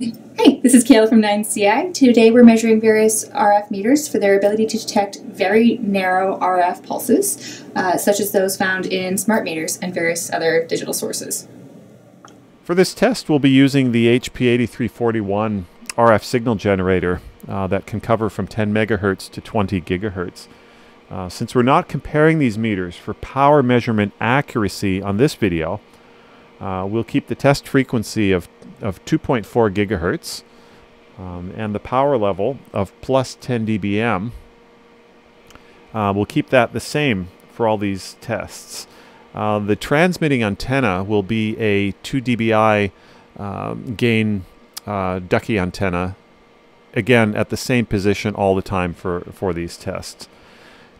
Hey, this is Kayla from 9CI. Today we're measuring various RF meters for their ability to detect very narrow RF pulses, uh, such as those found in smart meters and various other digital sources. For this test, we'll be using the HP8341 RF signal generator uh, that can cover from 10 megahertz to 20 gigahertz. Uh, since we're not comparing these meters for power measurement accuracy on this video, uh, we'll keep the test frequency of of 2.4 gigahertz um, and the power level of plus 10 dBm. Uh, we'll keep that the same for all these tests. Uh, the transmitting antenna will be a 2 dBi um, gain uh, ducky antenna, again at the same position all the time for, for these tests.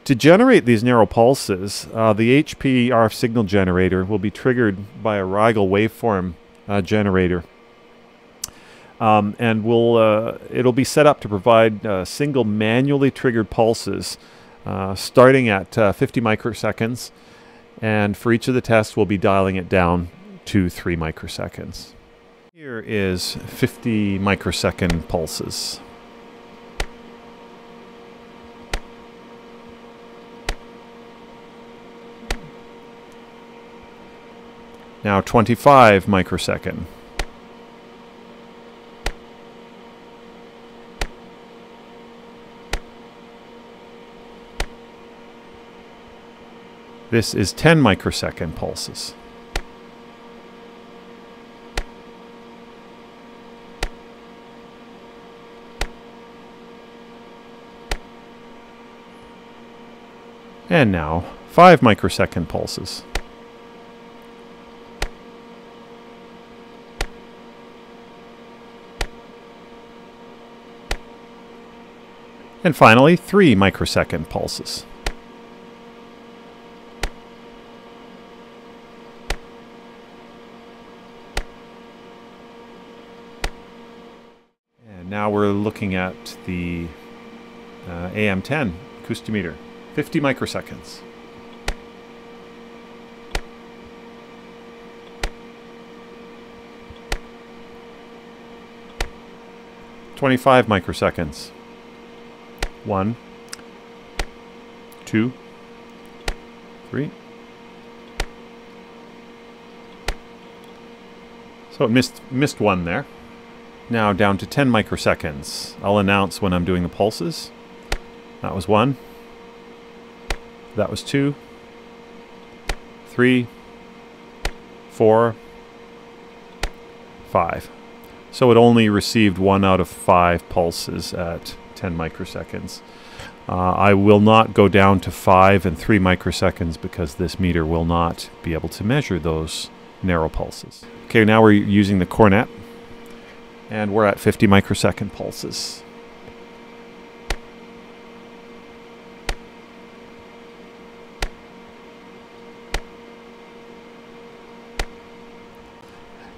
To generate these narrow pulses, uh, the HP RF signal generator will be triggered by a Rigol waveform uh, generator um, and we'll, uh, it'll be set up to provide uh, single manually triggered pulses uh, starting at uh, 50 microseconds. And for each of the tests, we'll be dialing it down to 3 microseconds. Here is 50 microsecond pulses. Now 25 microsecond. This is 10 microsecond pulses. And now 5 microsecond pulses. And finally 3 microsecond pulses. And now we're looking at the uh, AM10 Acoustimeter, 50 microseconds. Twenty-five microseconds. One, two, three. So it missed missed one there. Now down to 10 microseconds. I'll announce when I'm doing the pulses. That was one. That was two. Three. Four. Five. So it only received one out of five pulses at 10 microseconds. Uh, I will not go down to 5 and 3 microseconds because this meter will not be able to measure those narrow pulses. Okay, now we're using the cornet and we're at 50 microsecond pulses.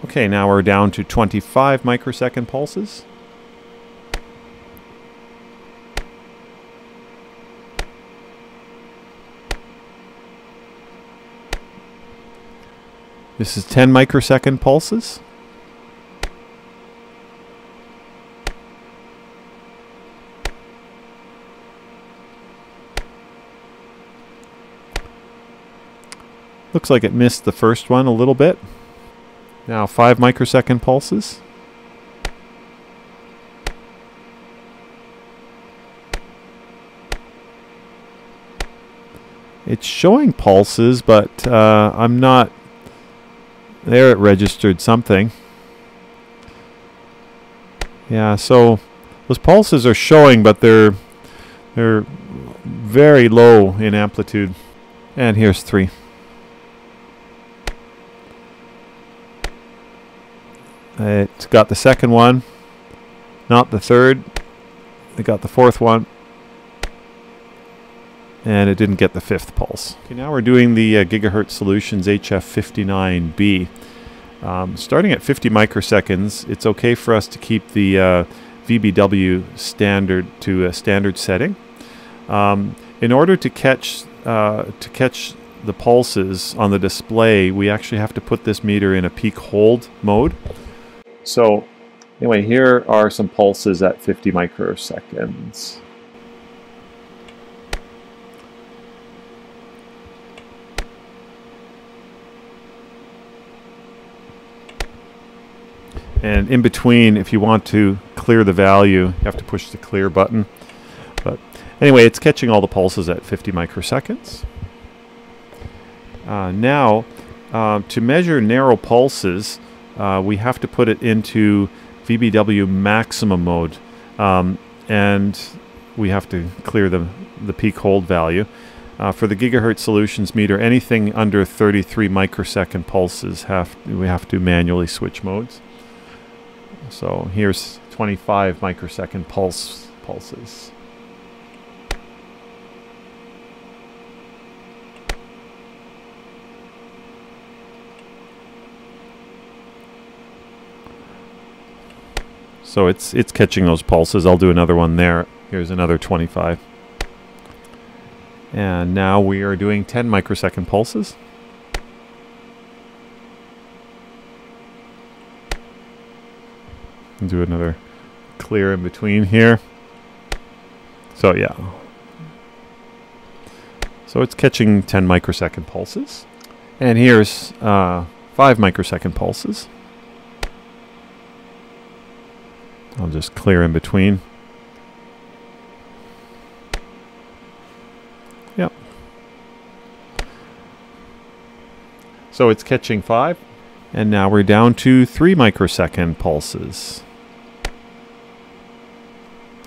Okay, now we're down to 25 microsecond pulses. This is 10 microsecond pulses. Looks like it missed the first one a little bit. Now 5 microsecond pulses. It's showing pulses, but uh, I'm not... There it registered something. Yeah, so those pulses are showing, but they're they're very low in amplitude. And here's three. It's got the second one, not the third. It got the fourth one. And it didn't get the fifth pulse. Okay, now we're doing the uh, Gigahertz Solutions HF59B. Um, starting at 50 microseconds, it's okay for us to keep the uh, VBW standard to a standard setting. Um, in order to catch uh, to catch the pulses on the display, we actually have to put this meter in a peak hold mode. So Anyway, here are some pulses at 50 microseconds. And in between, if you want to clear the value, you have to push the clear button. But anyway, it's catching all the pulses at 50 microseconds. Uh, now, uh, to measure narrow pulses, uh, we have to put it into VBW maximum mode. Um, and we have to clear the, the peak hold value. Uh, for the gigahertz solutions meter, anything under 33 microsecond pulses have we have to manually switch modes. So here's 25 microsecond pulse pulses. So it's it's catching those pulses. I'll do another one there. Here's another 25. And now we are doing 10 microsecond pulses. Do another clear in between here. So yeah. So it's catching 10 microsecond pulses. And here's uh, 5 microsecond pulses. I'll just clear in between. Yep. So it's catching 5. And now we're down to 3 microsecond pulses.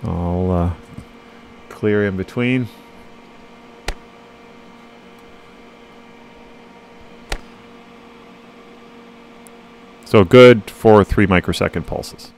I'll uh, clear in between. So good for 3 microsecond pulses.